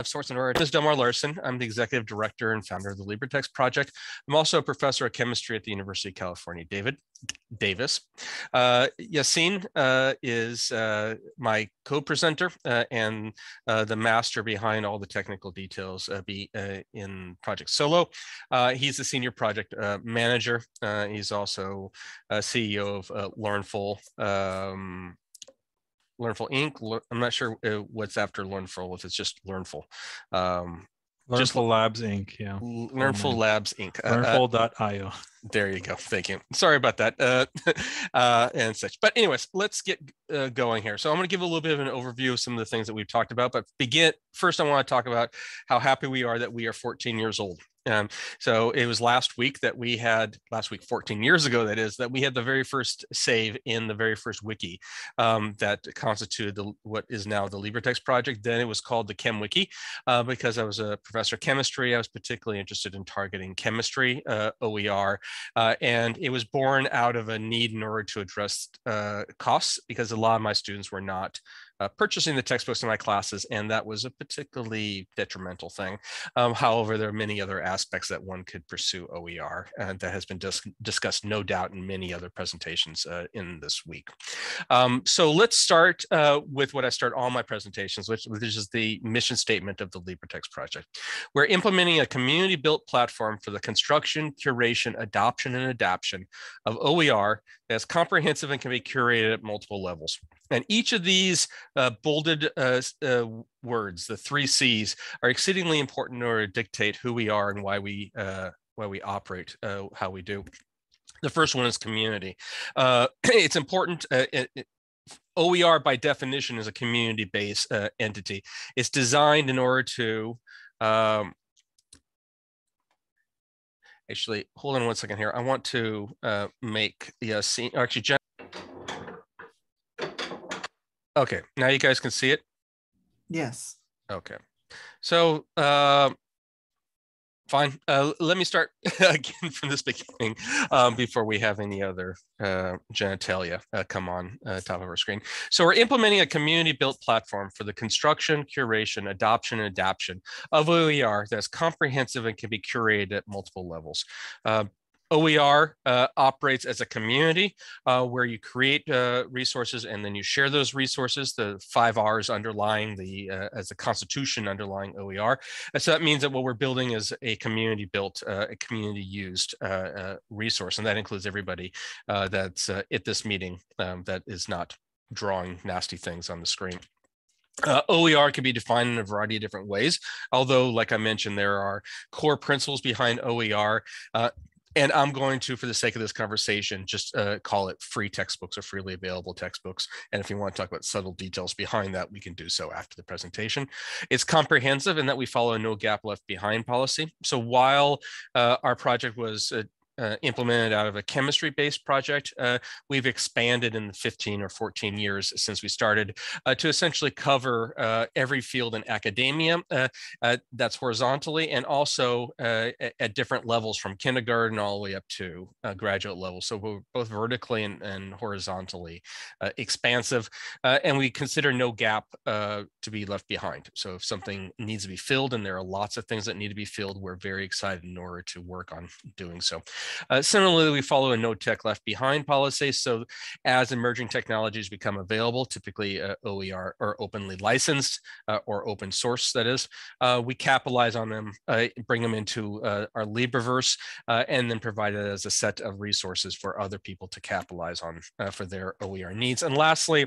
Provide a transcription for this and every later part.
of Source and Origin. This is Delmar Larsen. I'm the executive director and founder of the LibreText project. I'm also a professor of chemistry at the University of California, David Davis. Uh, Yassine uh, is uh, my co-presenter uh, and uh, the master behind all the technical details uh, be, in Project Solo. he's the senior project manager. he's also CEO of Learnful. Um, Learnful Inc. I'm not sure uh, what's after Learnful, if it's just Learnful. Um, Learnful just, Labs Inc. Yeah. Learnful Labs Inc. Uh, uh, Learnful.io. There you go. Thank you. Sorry about that uh, uh, and such. But anyways, let's get uh, going here. So I'm going to give a little bit of an overview of some of the things that we've talked about. But begin first, I want to talk about how happy we are that we are 14 years old. Um, so it was last week that we had last week, 14 years ago, that is, that we had the very first save in the very first wiki um, that constituted the, what is now the LibreText project. Then it was called the ChemWiki uh, because I was a professor of chemistry. I was particularly interested in targeting chemistry, uh, OER, uh, and it was born out of a need in order to address uh, costs because a lot of my students were not uh, purchasing the textbooks in my classes, and that was a particularly detrimental thing. Um, however, there are many other aspects that one could pursue OER, and that has been dis discussed, no doubt, in many other presentations uh, in this week. Um, so let's start uh, with what I start all my presentations, which, which is the mission statement of the LibreText project. We're implementing a community-built platform for the construction, curation, adoption, and adaption of OER that's comprehensive and can be curated at multiple levels. And each of these uh, bolded uh, uh, words, the three C's, are exceedingly important in order to dictate who we are and why we uh, why we operate uh, how we do. The first one is community. Uh, it's important. It, it, OER by definition is a community-based entity. It's designed in order to um, actually hold on one second here. I want to uh, make the uh, scene. Actually, Jen. Okay, now you guys can see it. Yes. Okay, so uh, fine. Uh, let me start again from this beginning um, before we have any other uh, genitalia uh, come on uh, top of our screen. So we're implementing a community-built platform for the construction, curation, adoption, and adaption of OER that's comprehensive and can be curated at multiple levels. OER uh, operates as a community uh, where you create uh, resources and then you share those resources, the five R's underlying the, uh, as a constitution underlying OER. And so that means that what we're building is a community built, uh, a community used uh, resource. And that includes everybody that's at this meeting um, that is not drawing nasty things on the screen. Uh, OER can be defined in a variety of different ways, although, like I mentioned, there are core principles behind OER. Uh, and I'm going to, for the sake of this conversation, just uh, call it free textbooks or freely available textbooks. And if you want to talk about subtle details behind that, we can do so after the presentation. It's comprehensive in that we follow a no gap left behind policy. So while uh, our project was uh, uh, implemented out of a chemistry based project. Uh, we've expanded in the 15 or 14 years since we started uh, to essentially cover uh, every field in academia uh, uh, that's horizontally and also at, at, different levels from kindergarten all the way up to graduate level. So we're both vertically and, and horizontally expansive. and we consider no gap to be left behind. So if something needs to be filled, and there are lots of things that need to be filled, we're very excited in order to work on doing so. Uh, similarly, we follow a no tech left behind policy. So as emerging technologies become available, typically uh, OER or openly licensed uh, or open source, that is, uh, we capitalize on them, uh, bring them into uh, our LibreVerse, and then provide it as a set of resources for other people to capitalize on for their OER needs. And lastly,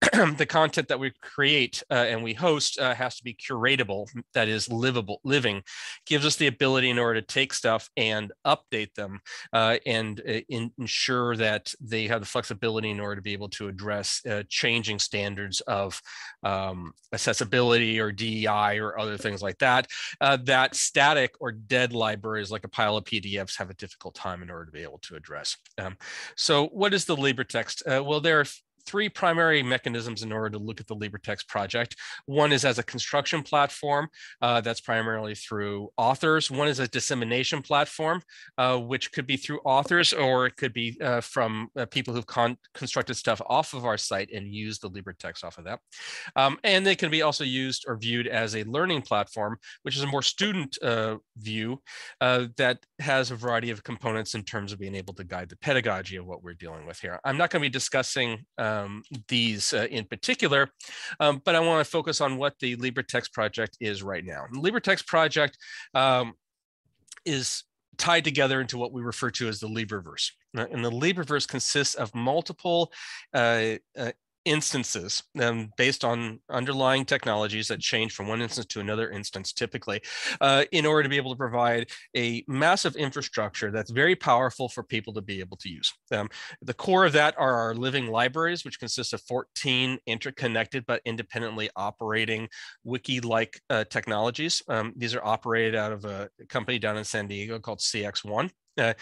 the content that we create uh, and we host uh, has to be curatable that is livable living gives us the ability in order to take stuff and update them uh, and uh, in, ensure that they have the flexibility in order to be able to address uh, changing standards of um, accessibility or DEI or other things like that uh, that static or dead libraries like a pile of PDFs have a difficult time in order to be able to address um, so what is the LibreText? Well there are three primary mechanisms in order to look at the LibreText project. One is as a construction platform, uh, that's primarily through authors. One is a dissemination platform, uh, which could be through authors or it could be uh, from uh, people who've con constructed stuff off of our site and used the LibreText off of that. Um, and they can be also used or viewed as a learning platform, which is a more student uh, view uh, that has a variety of components in terms of being able to guide the pedagogy of what we're dealing with here. I'm not going to be discussing these uh, in particular, um, but I want to focus on what the LibreText project is right now. The LibreText project um, is tied together into what we refer to as the LibreVerse. And the LibreVerse consists of multiple uh, uh, instances um, based on underlying technologies that change from one instance to another instance typically uh, in order to be able to provide a massive infrastructure that's very powerful for people to be able to use. Um, the core of that are our living libraries, which consist of 14 interconnected but independently operating wiki-like uh, technologies. Um, these are operated out of a company down in San Diego called CXone. Uh,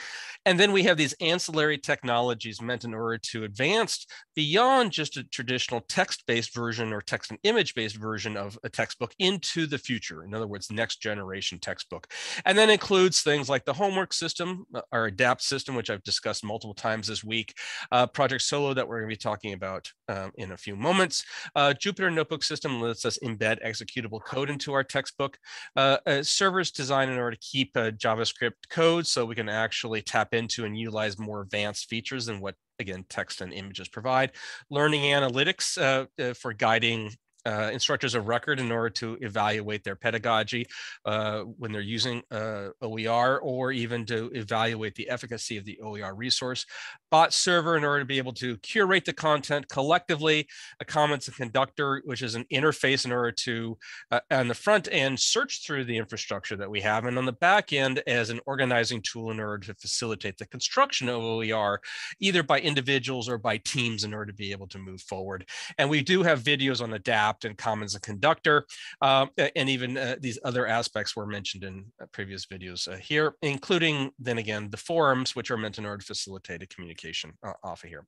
and then we have these ancillary technologies meant in order to advance beyond just a traditional text-based version or text and image-based version of a textbook into the future. In other words, next generation textbook. And then includes things like the homework system, uh, our ADAPT system, which I've discussed multiple times this week, uh, Project Solo that we're going to be talking about um, in a few moments. Uh, Jupyter Notebook system lets us embed executable code into our textbook. Uh, servers designed in order to keep JavaScript code so we can actually tap into and utilize more advanced features than what again text and images provide. Learning analytics uh, uh, for guiding uh, instructors of record in order to evaluate their pedagogy uh, when they're using uh, OER or even to evaluate the efficacy of the OER resource. Bot server in order to be able to curate the content collectively, a Commons conductor, which is an interface in order to, uh, on the front end, search through the infrastructure that we have, and on the back end as an organizing tool in order to facilitate the construction of OER, either by individuals or by teams in order to be able to move forward. And we do have videos on ADAPT and commons and conductor, um, and even uh, these other aspects were mentioned in uh, previous videos uh, here, including then again, the forums, which are meant in order to facilitate a communication uh, off of here.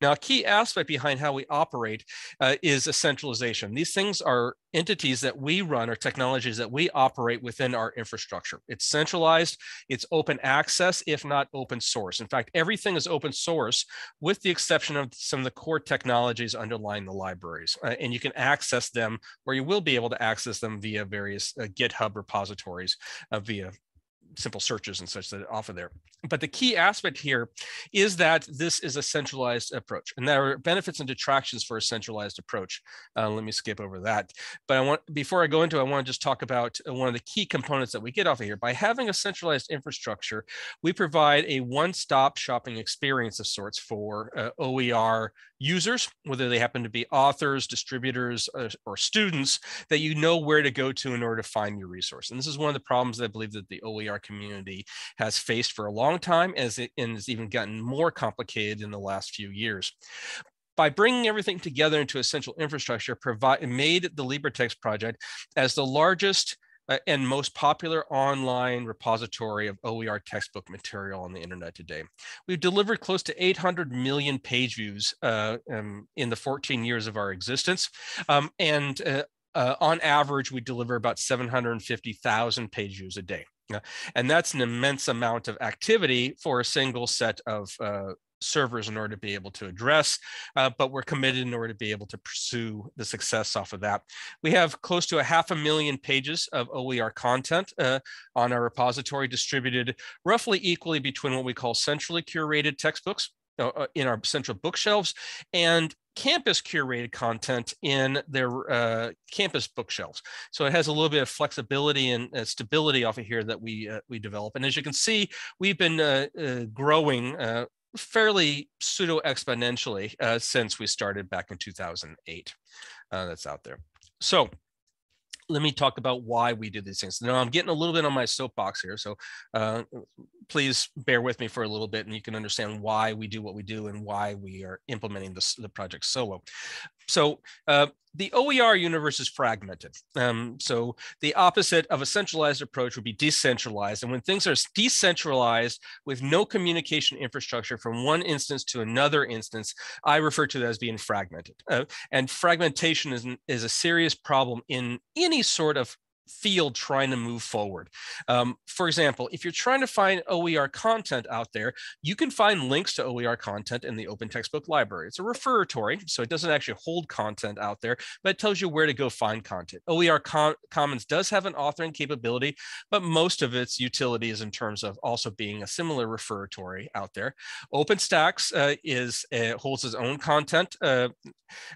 Now, a key aspect behind how we operate uh, is a centralization. These things are entities that we run or technologies that we operate within our infrastructure. It's centralized, it's open access, if not open source. In fact, everything is open source with the exception of some of the core technologies underlying the libraries. Uh, and you can access them, or you will be able to access them via various uh, GitHub repositories uh, via simple searches and such that offer there. But the key aspect here is that this is a centralized approach, and there are benefits and detractions for a centralized approach. Uh, let me skip over that. But I want before I go into, it, I want to just talk about uh, one of the key components that we get off of here. By having a centralized infrastructure, we provide a one-stop shopping experience of sorts for uh, OER users, whether they happen to be authors, distributors, uh, or students, that you know where to go to in order to find your resource. And this is one of the problems that I believe that the OER community has faced for a long time as it and has even gotten more complicated in the last few years by bringing everything together into essential infrastructure, provide, made the LibreText project as the largest uh, and most popular online repository of OER textbook material on the internet today. We've delivered close to 800 million page views uh, um, in the 14 years of our existence. Um, and uh, uh on average, we deliver about 750,000 page views a day. And that's an immense amount of activity for a single set of uh, servers in order to be able to address, uh, but we're committed in order to be able to pursue the success off of that. We have close to a half a million pages of OER content uh, on our repository distributed roughly equally between what we call centrally curated textbooks, uh, uh in our central bookshelves and campus curated content in their uh, campus bookshelves. So it has a little bit of flexibility and uh, stability off of here that we uh, we develop. And as you can see, we've been uh, uh, growing fairly pseudo exponentially since we started back in 2008. that's out there. So let me talk about why we do these things. Now I'm getting a little bit on my soapbox here, so uh, please bear with me for a little bit, and you can understand why we do what we do and why we are implementing this, the project solo. So uh, the OER universe is fragmented. Um, so the opposite of a centralized approach would be decentralized. And when things are decentralized with no communication infrastructure from one instance to another instance, I refer to that as being fragmented. Uh, and fragmentation is, is a serious problem in any sort of field trying to move forward. Um, for example, if you're trying to find OER content out there, you can find links to OER content in the Open Textbook Library. It's a referatory, so it doesn't actually hold content out there, but it tells you where to go find content. OER Commons does have an authoring capability, but most of its utility is in terms of also being a similar referatory out there. OpenStax uh, is uh, holds its own content. Uh,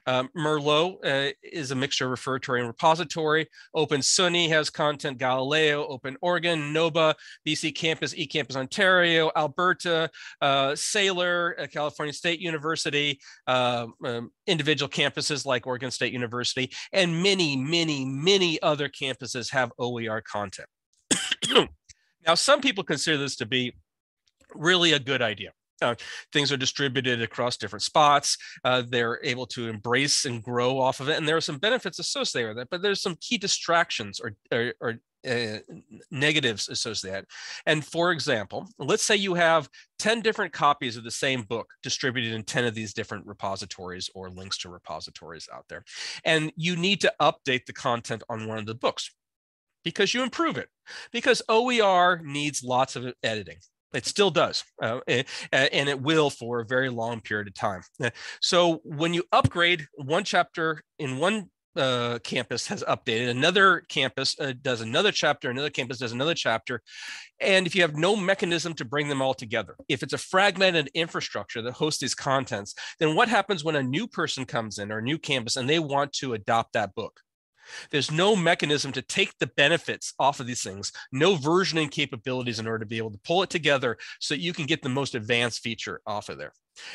um, Merlot uh, is a mixture of referatory and repository. Open Has content, Galileo, Open Oregon, NOBA, BC Campus, eCampus Ontario, Alberta, uh, Saylor, uh, California State University, uh, um, individual campuses like Oregon State University, and many, many, many other campuses have OER content. now, some people consider this to be really a good idea. Uh, things are distributed across different spots. Uh, they're able to embrace and grow off of it, and there are some benefits associated with it. But there's some key distractions or, or, or uh, negatives associated. And for example, let's say you have 10 different copies of the same book distributed in 10 of these different repositories or links to repositories out there. And you need to update the content on one of the books because you improve it because OER needs lots of editing. It still does, uh, and it will for a very long period of time. Uh, so when you upgrade one chapter in one uh, campus has updated, another campus uh, does another chapter, another campus does another chapter. And if you have no mechanism to bring them all together, if it's a fragmented infrastructure that hosts these contents, then what happens when a new person comes in or a new campus and they want to adopt that book? There's no mechanism to take the benefits off of these things, no versioning capabilities in order to be able to pull it together so you can get the most advanced feature off of there.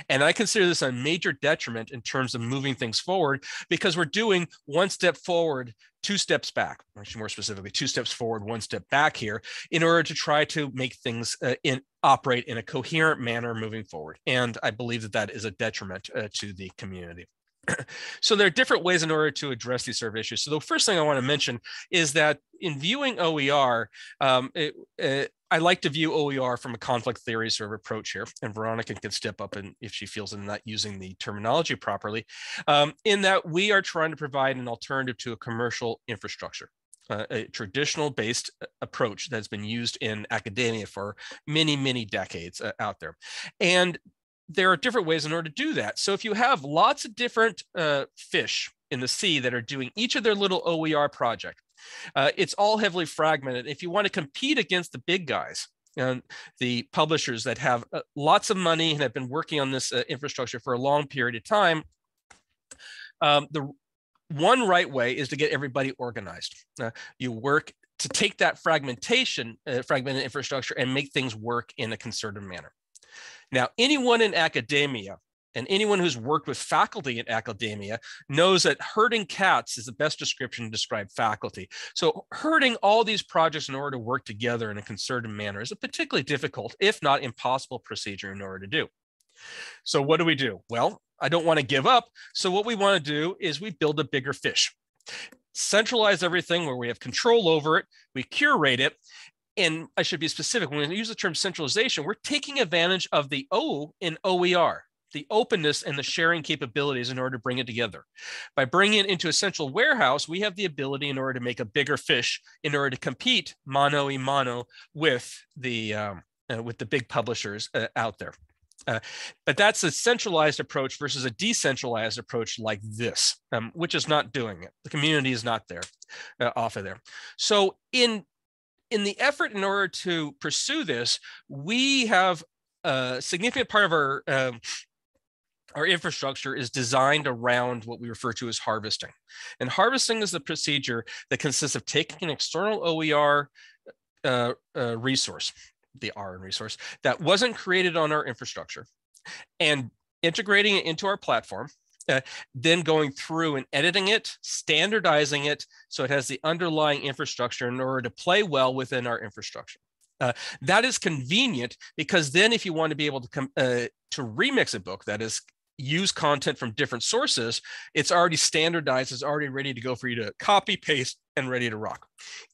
And I consider this a major detriment in terms of moving things forward because we're doing one step forward, two steps back, actually more specifically, two steps forward, one step back here in order to try to make things uh, in, operate in a coherent manner moving forward. And I believe that that is a detriment uh, to the community. So there are different ways in order to address these sort of issues. So the first thing I want to mention is that in viewing OER, um, it, it, I like to view OER from a conflict theory sort of approach here, and Veronica can step up and if she feels I'm not using the terminology properly, um, in that we are trying to provide an alternative to a commercial infrastructure. Uh, a traditional based uh, approach that's been used in academia for many, many decades uh, out there. And there are different ways in order to do that. So if you have lots of different uh, fish in the sea that are doing each of their little OER project, uh, it's all heavily fragmented. If you want to compete against the big guys, and the publishers that have uh, lots of money and have been working on this uh, infrastructure for a long period of time, um, the one right way is to get everybody organized. Uh, you work to take that fragmentation, fragmented infrastructure, and make things work in a concerted manner. Now, anyone in academia and anyone who's worked with faculty in academia knows that herding cats is the best description to describe faculty. So herding all these projects in order to work together in a concerted manner is a particularly difficult, if not impossible procedure in order to do. So what do we do? Well, I don't want to give up. So what we want to do is we build a bigger fish centralize everything where we have control over it, we curate it, and I should be specific, when we use the term centralization, we're taking advantage of the O in OER, the openness and the sharing capabilities in order to bring it together. By bringing it into a central warehouse, we have the ability in order to make a bigger fish in order to compete mano a mano with the, um, uh, with the big publishers uh, out there. Uh, but that's a centralized approach versus a decentralized approach like this, um, which is not doing it. The community is not there, uh, off of there. So in in the effort in order to pursue this, we have a significant part of our um, our infrastructure is designed around what we refer to as harvesting. And harvesting is the procedure that consists of taking an external OER uh, uh, resource, the RN resource, that wasn't created on our infrastructure, and integrating it into our platform then going through and editing it, standardizing it so it has the underlying infrastructure in order to play well within our infrastructure. Uh, that is convenient because then if you want to be able to uh, to remix a book that is use content from different sources, it's already standardized, it's already ready to go for you to copy, paste, and ready to rock.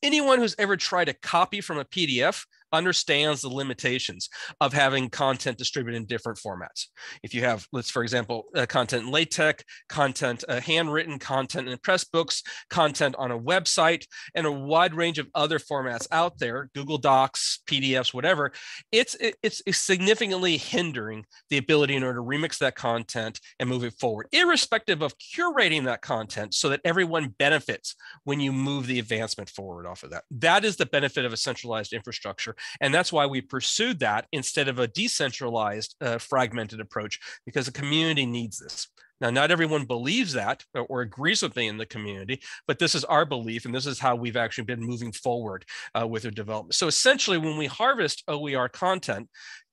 Anyone who's ever tried to copy from a PDF understands the limitations of having content distributed in different formats. If you have, let's for example, uh, content in LaTeX, content, uh, handwritten content in Pressbooks, content on a website, and a wide range of other formats out there, Google Docs, PDFs, whatever, it's, it's, it's significantly hindering the ability in order to remix that content and move it forward, irrespective of curating that content so that everyone benefits when you move the advancement forward off of that. That is the benefit of a centralized infrastructure and that's why we pursued that instead of a decentralized, uh, fragmented approach, because the community needs this. Now, not everyone believes that or agrees with me in the community, but this is our belief, and this is how we've actually been moving forward uh, with the development. So essentially, when we harvest OER content,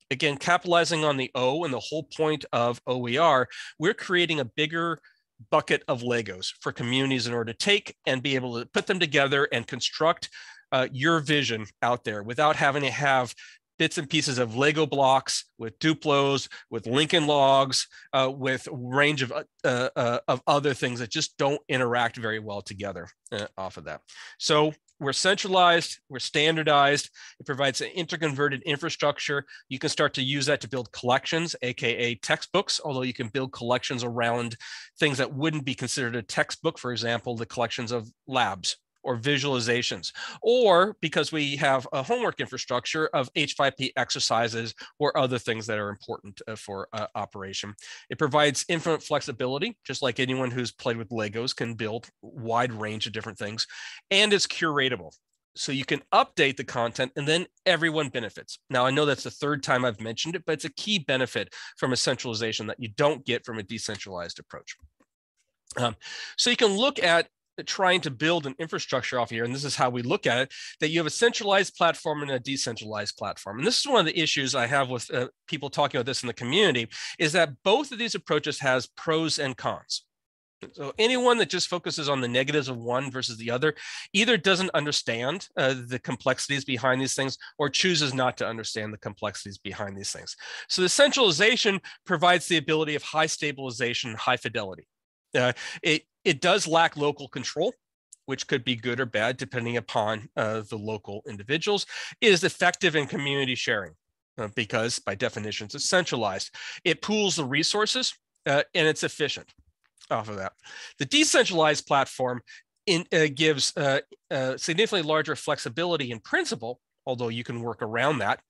again, capitalizing on the O and the whole point of OER, we're creating a bigger bucket of Legos for communities in order to take and be able to put them together and construct uh, your vision out there without having to have bits and pieces of Lego blocks with Duplos, with Lincoln logs, uh, with range of, uh, uh, of other things that just don't interact very well together uh, off of that. So we're centralized, we're standardized. It provides an interconverted infrastructure. You can start to use that to build collections, AKA textbooks, although you can build collections around things that wouldn't be considered a textbook. For example, the collections of labs or visualizations, or because we have a homework infrastructure of H5P exercises or other things that are important uh, for uh, operation. It provides infinite flexibility, just like anyone who's played with Legos can build wide range of different things, and it's curatable. So you can update the content and then everyone benefits. Now, I know that's the third time I've mentioned it, but it's a key benefit from a centralization that you don't get from a decentralized approach. Um, so you can look at trying to build an infrastructure off here, and this is how we look at it, that you have a centralized platform and a decentralized platform. And this is one of the issues I have with uh, people talking about this in the community, is that both of these approaches has pros and cons. So anyone that just focuses on the negatives of one versus the other either doesn't understand uh, the complexities behind these things or chooses not to understand the complexities behind these things. So the centralization provides the ability of high stabilization, high fidelity. Uh, it it does lack local control, which could be good or bad depending upon uh, the local individuals. It is effective in community sharing uh, because, by definition, it's centralized. It pools the resources uh, and it's efficient off of that. The decentralized platform in, uh, gives uh, uh, significantly larger flexibility in principle, although you can work around that,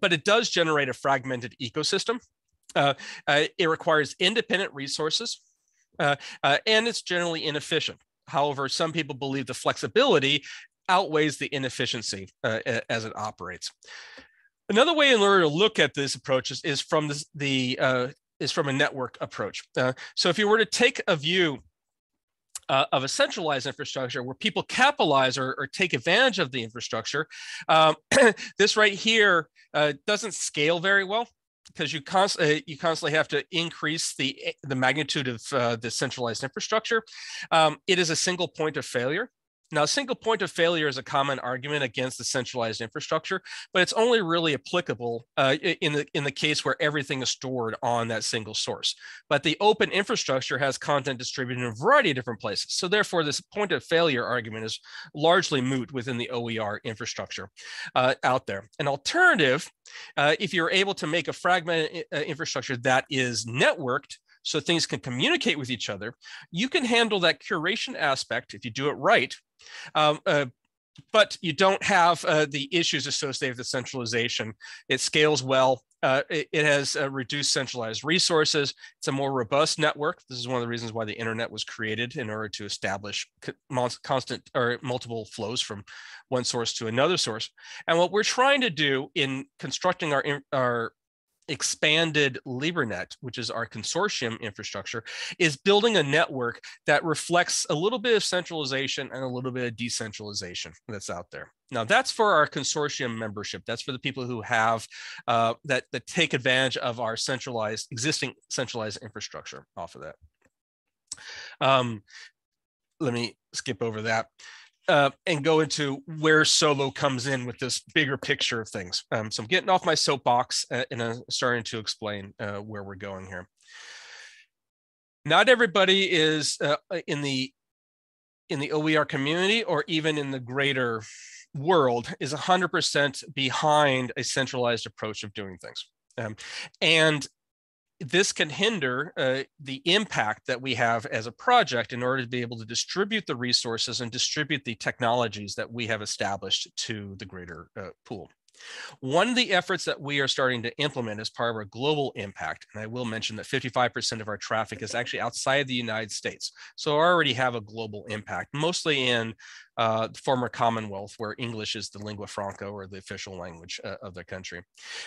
but it does generate a fragmented ecosystem. it requires independent resources uh, uh, and it's generally inefficient. However, some people believe the flexibility outweighs the inefficiency uh, as it operates. Another way in order to look at this approach is, is from the uh, is from a network approach. Uh, so if you were to take a view uh, of a centralized infrastructure where people capitalize or, or take advantage of the infrastructure. Um, this right here uh, doesn't scale very well because you constantly uh, you constantly have to increase the eh, the magnitude of uh, the centralized infrastructure. Um, it is a single point of failure. Now, a single point of failure is a common argument against the centralized infrastructure, but it's only really applicable uh, in the in the case where everything is stored on that single source. But the open infrastructure has content distributed in a variety of different places. So therefore, this point of failure argument is largely moot within the OER infrastructure uh, out there. An alternative, uh, if you're able to make a fragmented uh, infrastructure that is networked, so things can communicate with each other, you can handle that curation aspect if you do it right um, uh, but you don't have uh, the issues associated with centralization. It scales well. Uh, it, it, has uh, reduced centralized resources. It's a more robust network. This is one of the reasons why the internet was created in order to establish constant or multiple flows from one source to another source. And what we're trying to do in constructing our, our expanded LibreNet, which is our consortium infrastructure, is building a network that reflects a little bit of centralization and a little bit of decentralization that's out there. Now that's for our consortium membership. That's for the people who have uh, that that take advantage of our centralized existing centralized infrastructure off of that. Um, let me skip over that uh, and go into where solo comes in with this bigger picture of things. Um, so I'm getting off my soapbox uh, and I'm starting to explain uh, where we're going here. not everybody is uh, in the in the OER community or even in the greater world is 100% behind a centralized approach of doing things. Um, and this can hinder uh, the impact that we have as a project in order to be able to distribute the resources and distribute the technologies that we have established to the greater uh, pool. One of the efforts that we are starting to implement as part of our global impact, and I will mention that 55% of our traffic is actually outside the United States. So I already have a global impact, mostly in uh, the former Commonwealth, where English is the lingua franca or the official language uh, of the country.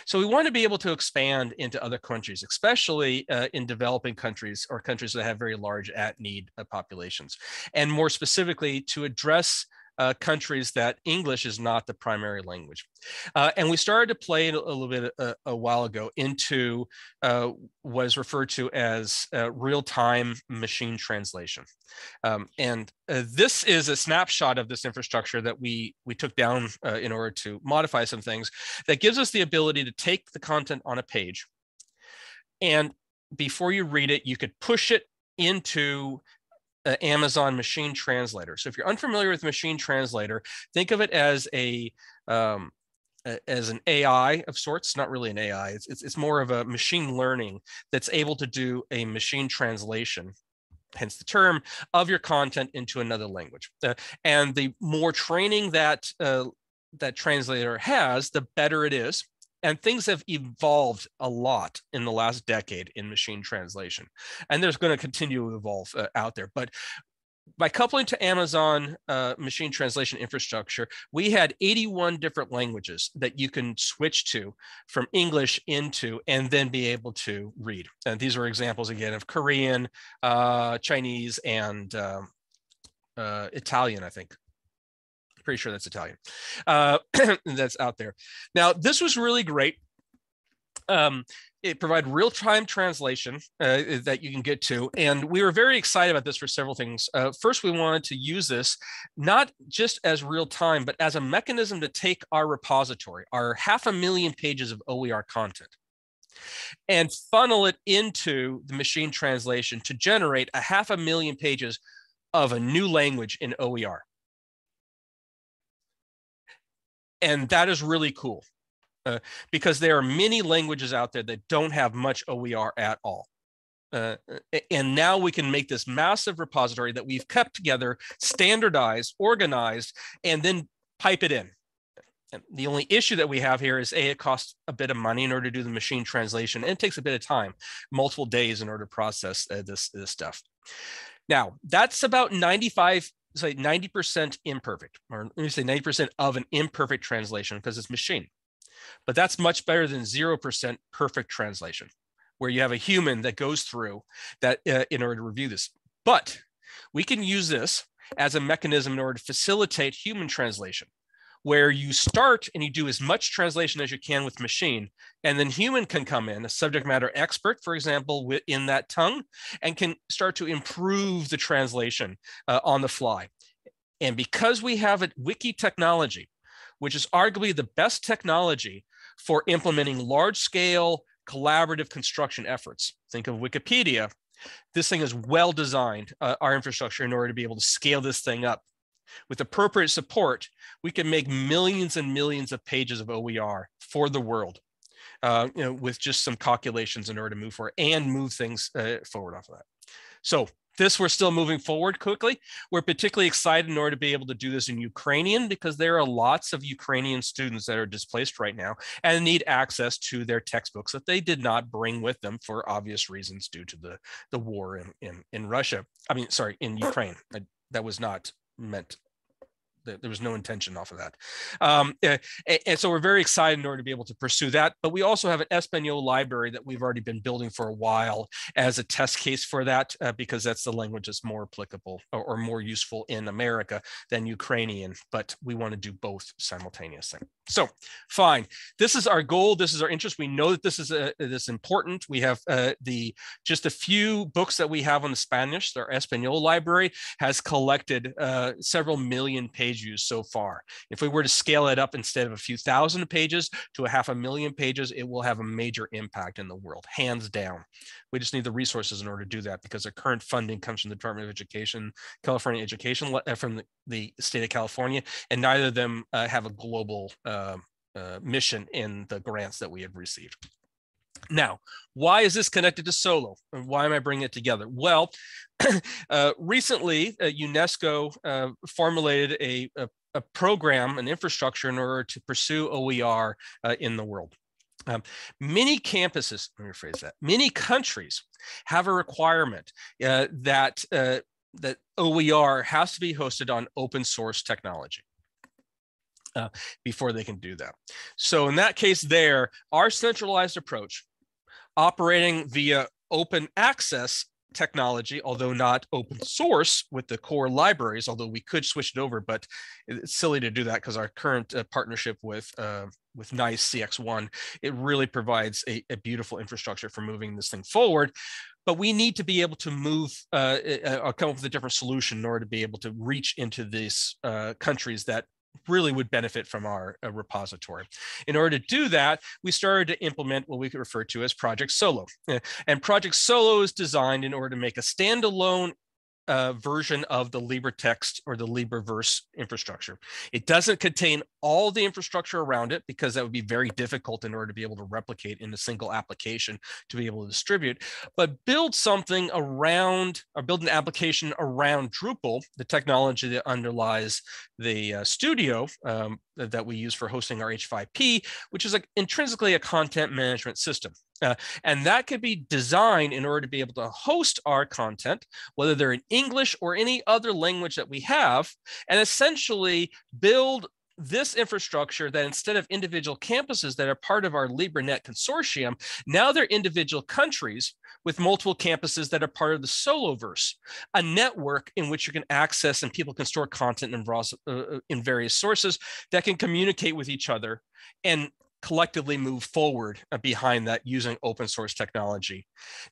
So we want to be able to expand into other countries, especially uh, in developing countries or countries that have very large at-need uh, populations, and more specifically to address uh, countries that English is not the primary language. Uh, and we started to play a, little bit a, uh, a, while ago into uh, what is referred to as uh, real-time machine translation. Um, and uh, this is a snapshot of this infrastructure that we, we took down in order to modify some things that gives us the ability to take the content on a page and before you read it, you could push it into uh, Amazon Machine Translator. So if you're unfamiliar with Machine Translator, think of it as a um, as an AI of sorts, not really an AI. It's, it's, it's more of a machine learning that's able to do a machine translation hence the term of your content into another language uh, and the more training that uh, that translator has the better it is and things have evolved a lot in the last decade in machine translation and there's going to continue to evolve uh, out there but by coupling to amazon uh, machine translation infrastructure we had 81 different languages that you can switch to from english into and then be able to read. And these are examples again of korean uh, chinese and um, uh, italian i think pretty sure that's Italian. Uh, that's out there. Now, this was really great. Um, it provided real-time translation uh, that you can get to and we were very excited about this for several things uh, first we wanted to use this not just as real time but as a mechanism to take our repository our half a million pages of oer content and funnel it into the machine translation to generate a half a million pages of a new language in oer and that is really cool uh, because there are many languages out there that don't have much OER at all. Uh, and now we can make this massive repository that we've kept together, standardized, organized, and then pipe it in. And the only issue that we have here is a it costs a bit of money in order to do the machine translation, and it takes a bit of time, multiple days in order to process uh, this this stuff. Now that's about 95 say 90% imperfect, or let me say 90% of an imperfect translation because it's machine. But that's much better than 0% perfect translation, where you have a human that goes through that uh, in order to review this. But we can use this as a mechanism in order to facilitate human translation where you start and you do as much translation as you can with machine and then human can come in a subject matter expert for example in that tongue and can start to improve the translation uh, on the fly. And because we have a wiki technology which is arguably the best technology for implementing large scale collaborative construction efforts think of wikipedia this thing is well designed uh, our infrastructure in order to be able to scale this thing up with appropriate support, we can make millions and millions of pages of OER for the world, uh, you know, with just some calculations in order to move forward and move things uh, forward off of that. So this we're still moving forward quickly. We're particularly excited in order to be able to do this in Ukrainian because there are lots of Ukrainian students that are displaced right now and need access to their textbooks that they did not bring with them for obvious reasons due to the, the war in, in, in Russia. I mean, sorry, in Ukraine. I, that was not meant there was no intention off of that. Um, and, and, so we're very excited in order to be able to pursue that. But we also have an Espanol library that we've already been building for a while as a test case for that, uh, because that's the language that's more applicable or, or, more useful in America than Ukrainian. But we want to do both simultaneously. So fine, this is our goal. This is our interest. We know that this is a, this important. We have uh, the just a few books that we have on the Spanish. Our Espanol library has collected uh, several million pages page views so far. If we were to scale it up instead of a few thousand pages to a half a million pages, it will have a major impact in the world, hands down. We just need the resources in order to do that because our current funding comes from the Department of Education, California Education, uh, from the, the state of California, and neither of them uh, have a global uh, uh, mission in the grants that we have received. Now, why is this connected to Solo? And why am I bringing it together? Well, uh, recently, uh, UNESCO uh, formulated a, a, a, program, an infrastructure in order to pursue OER uh, in the world. Um, many campuses, let me rephrase that, many countries have a requirement uh, that, uh, that OER has to be hosted on open source technology. Uh, before they can do that. So in that case there, our centralized approach operating via open access technology, although not open source with the core libraries, although we could switch it over, but it's silly to do that because our current uh, partnership with uh, with NICE CXone, it really provides a, a, beautiful infrastructure for moving this thing forward. But we need to be able to move, uh, uh, uh come up with a different solution in order to be able to reach into these uh, countries that really would benefit from our uh, repository. In order to do that, we started to implement what we could refer to as Project Solo. And Project Solo is designed in order to make a standalone version of the LibreText or the LibreVerse infrastructure. It doesn't contain all the infrastructure around it because that would be very difficult in order to be able to replicate in a single application to be able to distribute, but build something around or build an application around Drupal, the technology that underlies the uh, studio um, that we use for hosting our H5P, which is intrinsically a content management system. Uh, and that could be designed in order to be able to host our content, whether they're in English or any other language that we have, and essentially build this infrastructure that instead of individual campuses that are part of our LibreNet consortium, now they're individual countries with multiple campuses that are part of the Soloverse, a network in which you can access and people can store content in, uh, in various sources that can communicate with each other and collectively move forward uh, behind that using open source technology.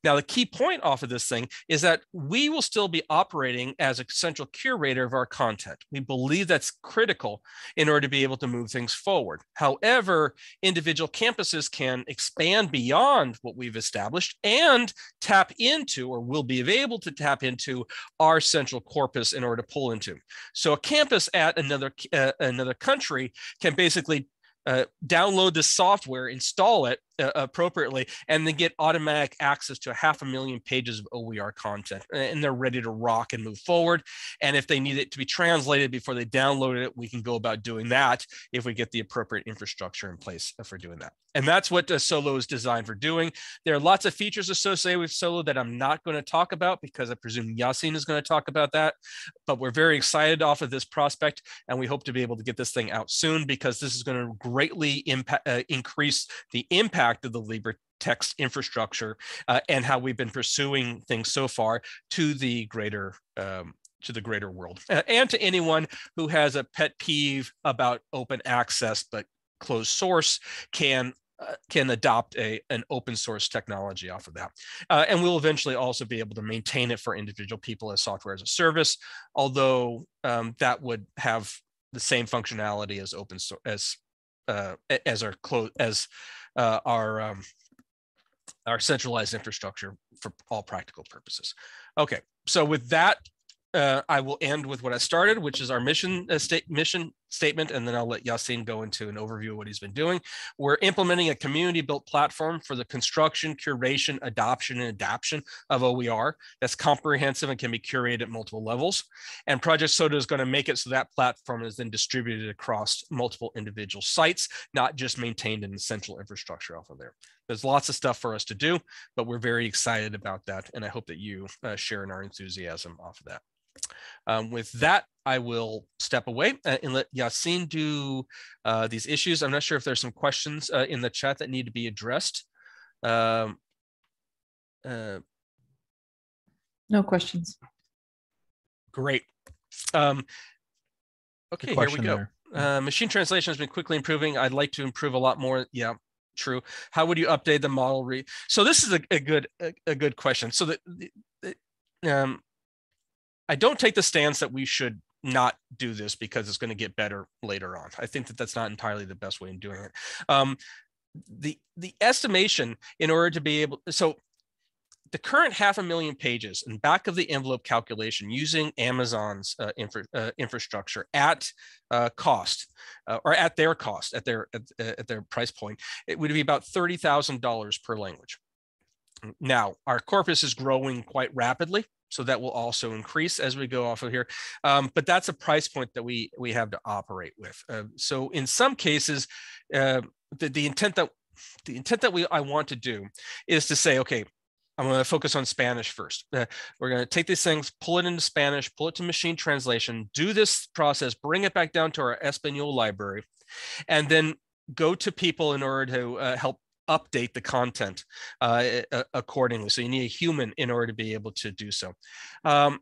Now, the key point off of this thing is that we will still be operating as a central curator of our content. We believe that's critical in order to be able to move things forward. However, individual campuses can expand beyond what we've established and tap into or will be able to tap into our central corpus in order to pull into. So a campus at another uh, another country can basically uh, download the software, install it, uh, appropriately and then get automatic access to a half a million pages of OER content and they're ready to rock and move forward. And if they need it to be translated before they download it, we can go about doing that if we get the appropriate infrastructure in place for doing that. And that's what uh, Solo is designed for doing. There are lots of features associated with Solo that I'm not going to talk about because I presume Yasin is going to talk about that. But we're very excited off of this prospect and we hope to be able to get this thing out soon because this is going to greatly impact, uh, increase the impact impact of the LibreText infrastructure uh, and how we've been pursuing things so far to the greater um, to the greater world uh, and to anyone who has a pet peeve about open access but closed source can uh, can adopt a an open source technology off of that. Uh, and we'll eventually also be able to maintain it for individual people as software as a service although um, that would have the same functionality as open source as uh, as our close as uh, our um, our centralized infrastructure for all practical purposes. Okay, so with that, uh, I will end with what I started, which is our mission uh, state mission statement, and then I'll let Yasin go into an overview of what he's been doing. We're implementing a community-built platform for the construction, curation, adoption, and adaption of OER that's comprehensive and can be curated at multiple levels. And Project Solo is going to make it so that platform is then distributed across multiple individual sites, not just maintained in the central infrastructure off of there. There's lots of stuff for us to do, but we're very excited about that, and I hope that you uh, share in our enthusiasm off of that. Um, with that, I will step away uh, and let Yasin do uh, these issues. I'm not sure if there's some questions uh, in the chat that need to be addressed. Um, uh, no questions. Great. Um, okay, here we go. Uh, machine translation has been quickly improving. I'd like to improve a lot more. Yeah, true. How would you update the model? Re so this is a, a good a, a, good question. So the, the um, I don't take the stance that we should not do this because it's going to get better later on. I think that that's not entirely the best way of doing it. Um, the the estimation in order to be able so the current half a million pages and back of the envelope calculation using Amazon's uh, infra, uh, infrastructure at uh, cost uh, or at their cost at their at, at, their price point, it would be about thirty thousand dollars per language. Now our corpus is growing quite rapidly, so that will also increase as we go off of here. Um, but that's a price point that we we have to operate with. Uh, so in some cases, uh, the, the intent that the intent that we I want to do is to say, okay, I'm going to focus on Spanish first. Uh, we're going to take these things, pull it into Spanish, pull it to machine translation, do this process, bring it back down to our Espanol library, and then go to people in order to uh, help update the content uh, accordingly. So you need a human in order to be able to do so. Um,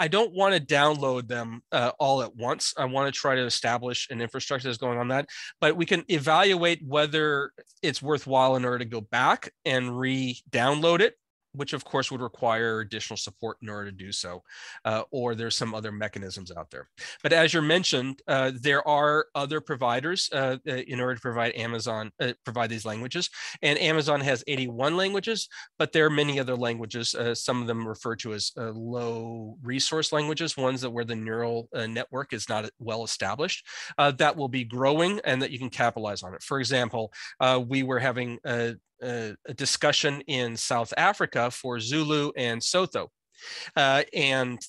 I don't want to download them uh, all at once. I want to try to establish an infrastructure that's going on that, but we can evaluate whether it's worthwhile in order to go back and re-download it which of course would require additional support in order to do so, uh, or there's some other mechanisms out there. But as you mentioned, uh, there are other providers uh, uh in order to provide Amazon, uh, provide these languages. And Amazon has 81 languages, but there are many other languages. Uh, some of them referred to as low resource languages, ones that where the neural network is not well established, that will be growing and that you can capitalize on it. For example, we were having a a, a discussion in South Africa for Zulu and Sotho. Uh, and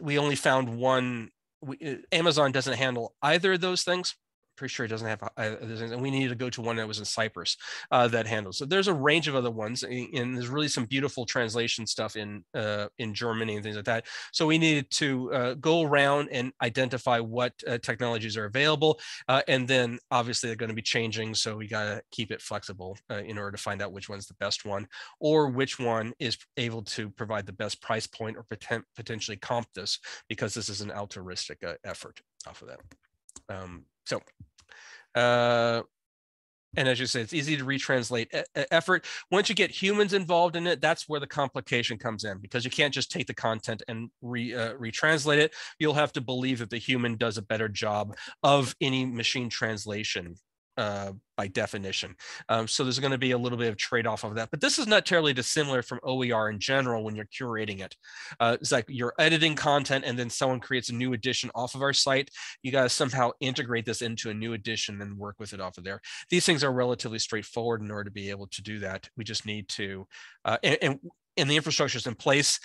we only found one. We, uh, Amazon doesn't handle either of those things pretty sure it doesn't have, uh, and we needed to go to one that was in Cyprus uh, that handles. So there's a range of other ones, and there's really some beautiful translation stuff in uh, in Germany and things like that. So we needed to uh, go around and identify what uh, technologies are available, uh, and then obviously they're going to be changing. So we got to keep it flexible in order to find out which one's the best one, or which one is able to provide the best price point or poten- potentially comp this, because this is an altruistic effort off of that. Um, so, uh, and as you said, it's easy to retranslate e- effort. Once you get humans involved in it, that's where the complication comes in because you can't just take the content and re, uh, retranslate it. You'll have to believe that the human does a better job of any machine translation uh, by definition. Um, so there's going to be a little bit of trade-off of that. But this is not terribly dissimilar from OER in general when you're curating it. Uh, it's like you're editing content and then someone creates a new edition off of our site. You got to somehow integrate this into a new edition and work with it off of there. These things are relatively straightforward in order to be able to do that. We just need to, uh, and, and and the infrastructure is in place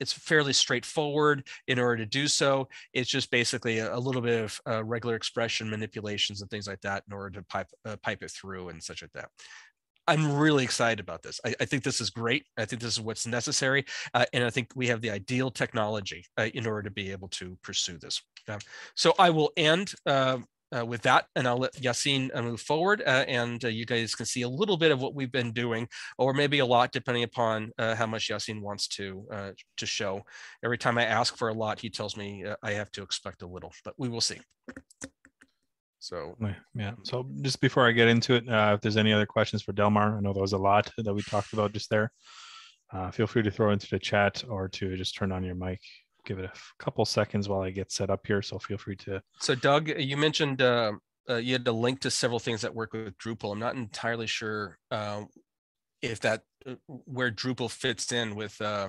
it's fairly straightforward in order to do so. It's just basically a, a little bit of uh, regular expression manipulations and things like that in order to pipe uh, pipe it through and such like that. I'm really excited about this. I, I, think this is great. I think this is what's necessary, uh, and I think we have the ideal technology uh, in order to be able to pursue this. so I will end uh, uh, with that, and I'll let Yassine uh, move forward, uh, and uh, you guys can see a little bit of what we've been doing, or maybe a lot, depending upon uh, how much Yassine wants to uh, to show. Every time I ask for a lot, he tells me I have to expect a little, but we will see. So yeah. So just before I get into it, if there's any other questions for Delmar, I know there was a lot that we talked about just there. feel free to throw into the chat or to just turn on your mic give it a couple seconds while I get set up here. So feel free to. So Doug, you mentioned uh, uh, you had to link to several things that work with Drupal. I'm not entirely sure uh, if that uh, where Drupal fits in with. Uh,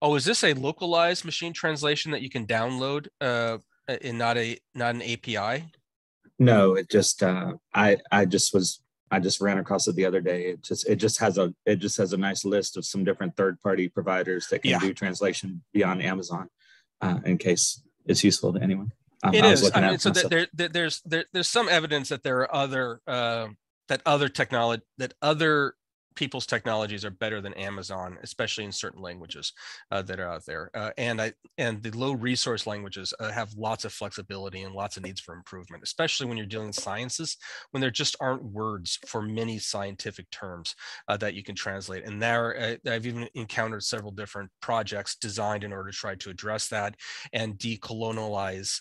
oh, is this a localized machine translation that you can download uh, and not a not an API? No, it just I I just was I just ran across it the other day. It just it just has a it just has a nice list of some different third party providers that can yeah. do translation beyond Amazon, uh, in case it's useful to anyone. Um, it I is. I mean, so there, there, there's there, there's some evidence that there are other uh, that other technology that other people's technologies are better than Amazon, especially in certain languages uh, that are out there. Uh, and I and the low resource languages uh, have lots of flexibility and lots of needs for improvement, especially when you're dealing with sciences, when there just aren't words for many scientific terms uh, that you can translate. And there, uh, I've even encountered several different projects designed in order to try to address that and decolonialize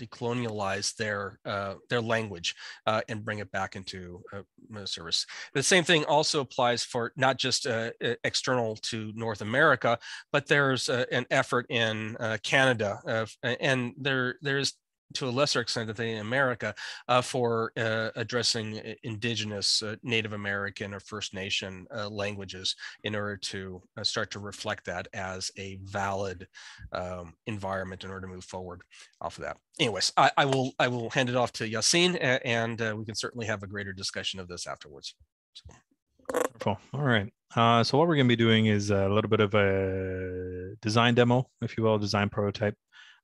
decolonialize their uh, their language uh, and bring it back into uh, service. The same thing also applies for not just uh, external to North America, but there's uh, an effort in uh, Canada, and there there's to a lesser extent, I think, in America, uh, for uh, addressing indigenous uh, Native American or First Nation uh, languages in order to uh, start to reflect that as a valid um, environment in order to move forward off of that. Anyways, I, I will I will hand it off to Yassine, and uh, we can certainly have a greater discussion of this afterwards. So. All right. Uh, so what we're going to be doing is a little bit of a design demo, if you will, design prototype.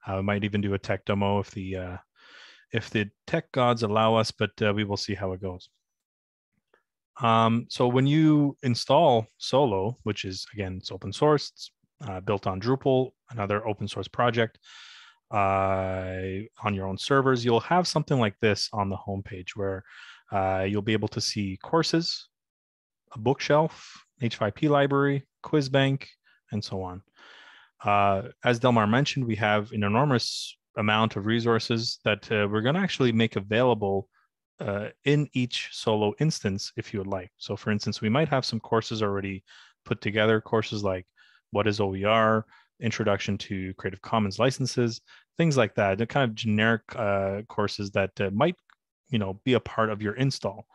Uh, we might even do a tech demo if the uh, if the tech gods allow us, but uh, we will see how it goes. Um, so when you install Solo, which is again it's open source, it's uh, built on Drupal, another open source project, uh, on your own servers, you'll have something like this on the homepage where uh, you'll be able to see courses, a bookshelf, H5P library, quiz bank, and so on. Uh, as Delmar mentioned, we have an enormous amount of resources that uh, we're going to actually make available uh, in each solo instance if you would like. So for instance, we might have some courses already put together, courses like what is OER, introduction to Creative Commons licenses, things like that. The kind of generic uh, courses that uh, might, you know, be a part of your install.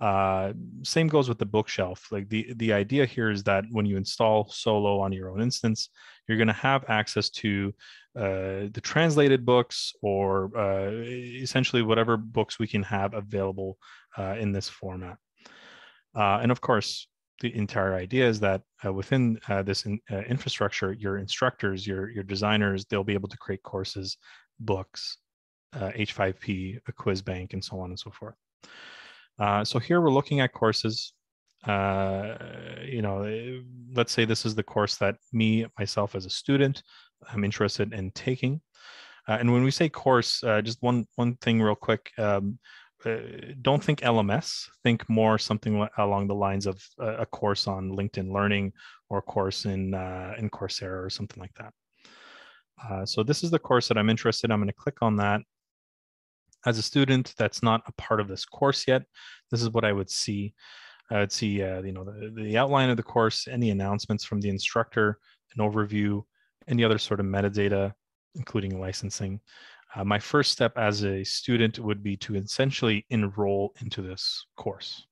Uh, same goes with the bookshelf. Like the the idea here is that when you install Solo on your own instance, you're going to have access to uh, the translated books or uh, essentially whatever books we can have available uh, in this format. Uh, and of course, the entire idea is that uh, within uh, this in, infrastructure, your instructors, your your designers, they'll be able to create courses, books, H5P, a quiz bank, and so on and so forth. Uh, so here we're looking at courses. Uh, you know, eh, let's say this is the course that me, myself as a student, I'm interested in taking. Uh, and when we say course, uh, just one one thing real quick. Um, uh, don't think LMS. Think more something along the lines of a, course on LinkedIn Learning or a course in in Coursera or something like that. so this is the course that I'm interested. In. I'm going to click on that as a student that's not a part of this course yet, this is what I would see. I would see, uh, you know, the, the outline of the course, any announcements from the instructor, an overview, any other sort of metadata, including licensing. Uh, my first step as a student would be to essentially enroll into this course.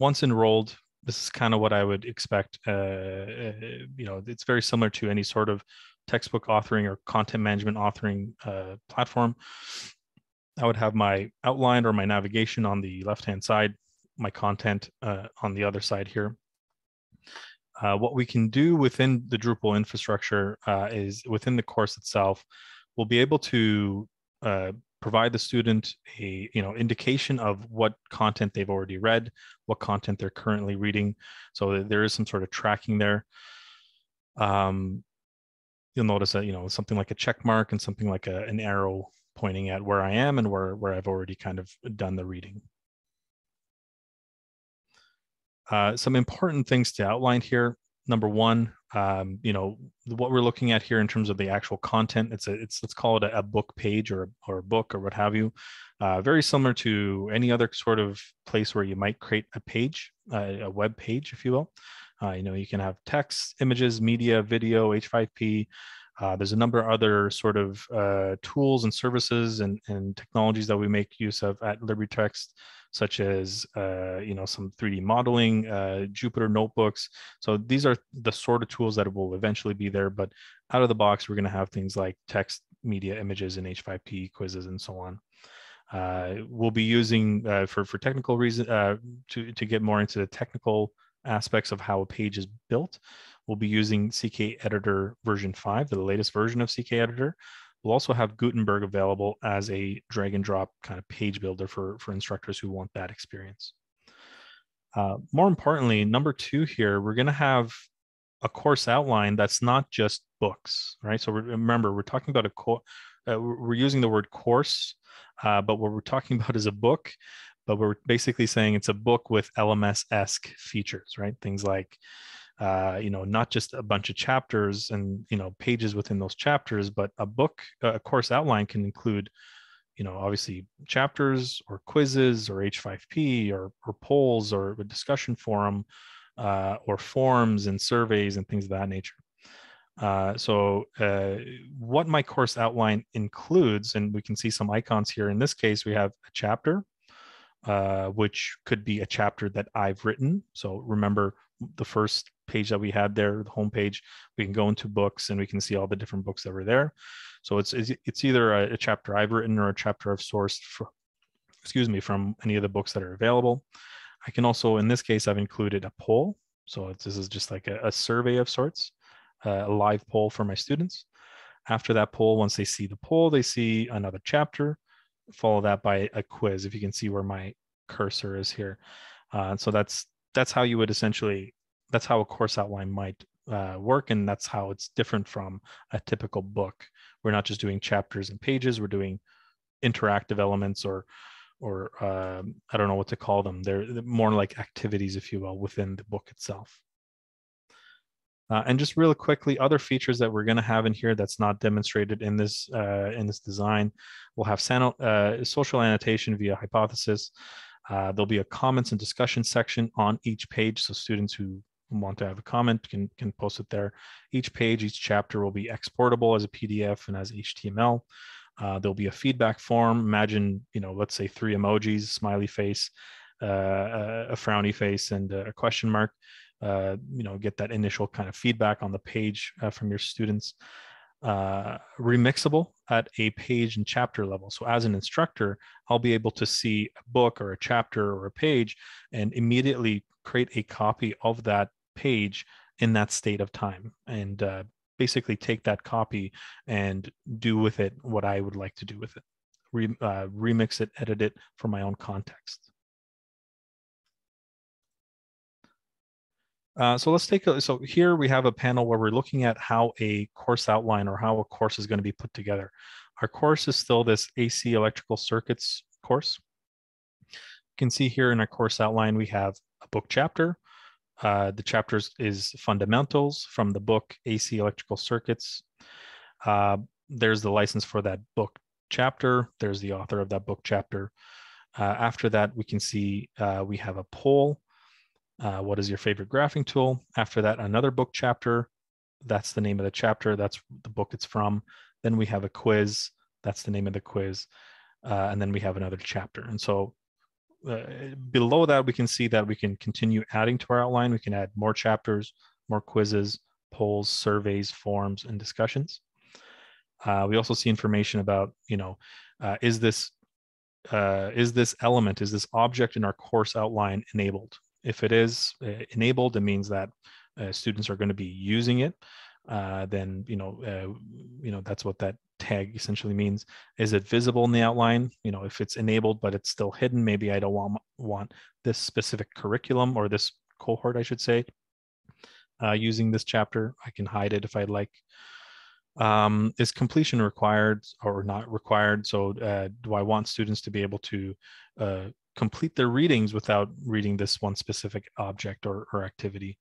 Once enrolled, this is kind of what I would expect. Uh, uh you know, it's very similar to any sort of textbook authoring or content management authoring uh, platform. I would have my outline or my navigation on the left-hand side, my content uh, on the other side here. Uh, what we can do within the Drupal infrastructure uh, is within the course itself, we'll be able to uh, provide the student a you know indication of what content they've already read, what content they're currently reading. So there is some sort of tracking there. Um, you'll notice that you know something like a check mark and something like a, an arrow pointing at where I am and where, where I've already kind of done the reading. Uh, some important things to outline here. Number one, um, you know, what we're looking at here in terms of the actual content, it's a, it's, let's call it a, a book page or, or a book or what have you. Uh, very similar to any other sort of place where you might create a page, uh, a web page, if you will. Uh, you know, you can have text, images, media, video, H5P. Uh, there's a number of other sort of uh, tools and services and, and technologies that we make use of at LibreText, such as uh, you know some 3D modeling, uh, Jupyter notebooks. So these are the sort of tools that will eventually be there. But out of the box, we're going to have things like text, media, images, and H5P quizzes and so on. Uh, we'll be using uh, for for technical reason to to get more into the technical aspects of how a page is built. We'll be using CK Editor version 5, the latest version of CK Editor. We'll also have Gutenberg available as a drag and drop kind of page builder for, for instructors who want that experience. Uh, more importantly, number two here, we're going to have a course outline that's not just books, right? So remember, we're talking about a course, uh, we're using the word course, uh, but what we're talking about is a book but we're basically saying it's a book with LMS-esque features, right? Things like uh, you know, not just a bunch of chapters and you know pages within those chapters, but a book, a course outline can include, you know, obviously chapters or quizzes or H5P or or polls or a discussion forum uh, or forms and surveys and things of that nature. Uh, so uh, what my course outline includes, and we can see some icons here. In this case, we have a chapter, uh, which could be a chapter that I've written. So remember the first page that we had there, the home page, we can go into books and we can see all the different books that were there. So it's, it's either a, a chapter I've written or a chapter I've sourced for, excuse me, from any of the books that are available. I can also, in this case, I've included a poll. So this is just like a, a survey of sorts, uh, a live poll for my students. After that poll, once they see the poll, they see another chapter, follow that by a quiz. If you can see where my cursor is here. Uh, so that's that's how you would essentially, that's how a course outline might uh, work. And that's how it's different from a typical book. We're not just doing chapters and pages, we're doing interactive elements or or um, I don't know what to call them. They're more like activities, if you will, within the book itself. Uh, and just real quickly, other features that we're going to have in here that's not demonstrated in this uh, in this design, we'll have uh, social annotation via hypothesis. Uh, there'll be a comments and discussion section on each page, so students who want to have a comment can can post it there. Each page, each chapter will be exportable as a PDF and as HTML. Uh, there'll be a feedback form. Imagine, you know, let's say three emojis, smiley face, uh, a frowny face, and a question mark. Uh, you know, get that initial kind of feedback on the page uh, from your students. Uh, remixable at a page and chapter level. So as an instructor, I'll be able to see a book or a chapter or a page and immediately create a copy of that page in that state of time and uh, basically take that copy and do with it what I would like to do with it. Re, uh, remix it, edit it for my own context. Uh, so let's take a, so here we have a panel where we're looking at how a course outline or how a course is going to be put together. Our course is still this AC electrical circuits course. You can see here in our course outline, we have a book chapter, uh, the chapters is fundamentals from the book AC Electrical Circuits. Uh, there's the license for that book chapter. There's the author of that book chapter. Uh, after that, we can see uh, we have a poll. Uh, what is your favorite graphing tool? After that, another book chapter. That's the name of the chapter. That's the book it's from. Then we have a quiz. That's the name of the quiz. and then we have another chapter. And so uh, below that, we can see that we can continue adding to our outline. We can add more chapters, more quizzes, polls, surveys, forms, and discussions. Uh, we also see information about, you know, uh, is this uh, is this element, is this object in our course outline enabled? If it is uh, enabled, it means that uh, students are going to be using it. then, you know, you know that's what that tag essentially means. Is it visible in the outline? You know, if it's enabled but it's still hidden, maybe I don't want want this specific curriculum or this cohort, I should say, uh, using this chapter. I can hide it if I'd like. Um, is completion required or not required? So uh, do I want students to be able to uh, complete their readings without reading this one specific object or, or activity?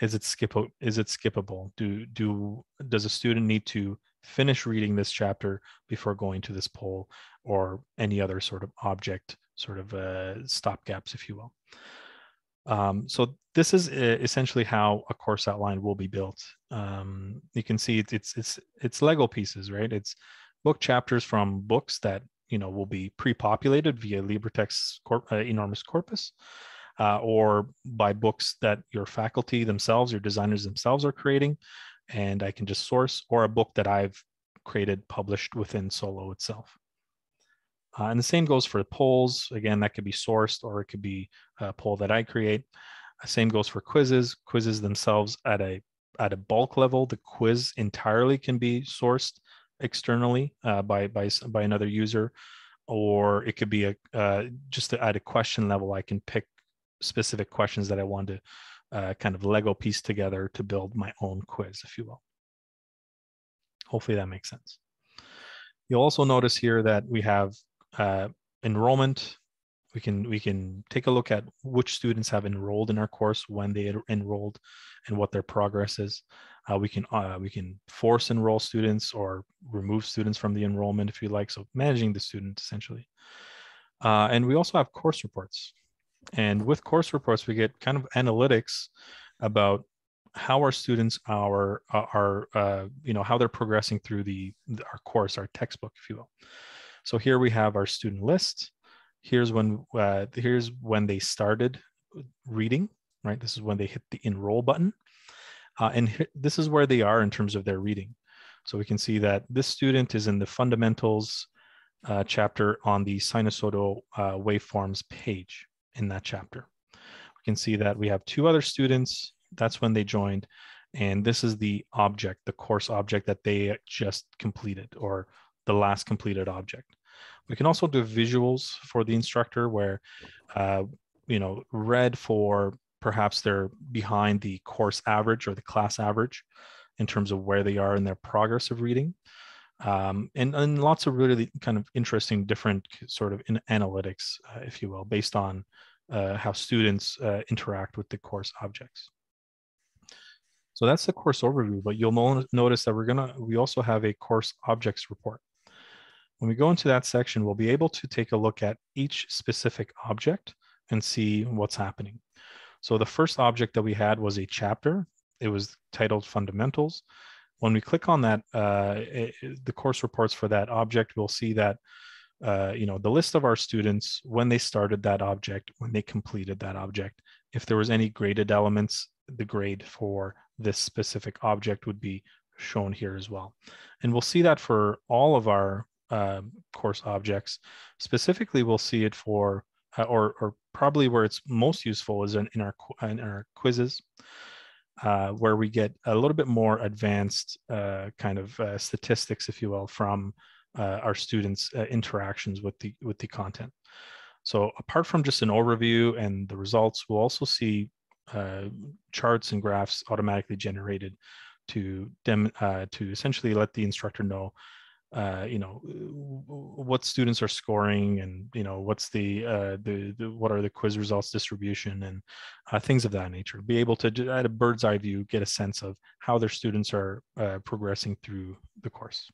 Is it skip is it skippable? Do do does a student need to finish reading this chapter before going to this poll or any other sort of object sort of uh, stop gaps, if you will. Um, so this is uh, essentially how a course outline will be built. Um, you can see it's, it's, it's, it's Lego pieces, right? It's book chapters from books that, you know, will be pre-populated via LibreText corp, uh, enormous corpus. Uh, or by books that your faculty themselves, your designers themselves are creating, and I can just source or a book that I've created, published within Solo itself. Uh, and the same goes for polls. Again, that could be sourced or it could be a poll that I create. Uh, same goes for quizzes. Quizzes themselves at a at a bulk level, the quiz entirely can be sourced externally uh, by by by another user, or it could be a uh, just at a question level. I can pick specific questions that I want to uh, kind of Lego piece together to build my own quiz, if you will. Hopefully that makes sense. You'll also notice here that we have uh, enrollment, we can we can take a look at which students have enrolled in our course when they enrolled and what their progress is uh, we can uh, we can force enroll students or remove students from the enrollment if you like so managing the student essentially. Uh, and we also have course reports. And with course reports we get kind of analytics about how our students are are uh, you know how they're progressing through the our course our textbook if you will. So here we have our student list. Here's when uh, here's when they started reading right? This is when they hit the enroll button uh, and this is where they are in terms of their reading. So we can see that this student is in the fundamentals uh, chapter on the sinusoidal uh, waveforms page in that chapter. We can see that we have two other students. That's when they joined. And this is the object the course object that they just completed or the last completed object. We can also do visuals for the instructor where, uh, you know, red for perhaps they're behind the course average or the class average in terms of where they are in their progress of reading. Um, and, and lots of really kind of interesting different sort of analytics, uh, if you will, based on uh, how students uh, interact with the course objects. So that's the course overview, but you'll no notice that we're gonna, we also have a course objects report. When we go into that section, we'll be able to take a look at each specific object and see what's happening. So the first object that we had was a chapter. It was titled Fundamentals. When we click on that, uh, it, the course reports for that object, we'll see that uh, you know the list of our students when they started that object, when they completed that object. If there was any graded elements, the grade for this specific object would be shown here as well. And we'll see that for all of our uh, course objects. Specifically, we'll see it for, uh, or, or probably where it's most useful is in, in, our, in our quizzes, uh, where we get a little bit more advanced uh, kind of uh, statistics, if you will, from uh, our students' interactions with the, with the content. So apart from just an overview and the results, we'll also see charts and graphs automatically generated to dem uh, to essentially let the instructor know uh, you know what students are scoring and you know what's the, uh, the, the what are the quiz results distribution and uh, things of that nature. Be able to at a bird's eye view get a sense of how their students are uh, progressing through the course.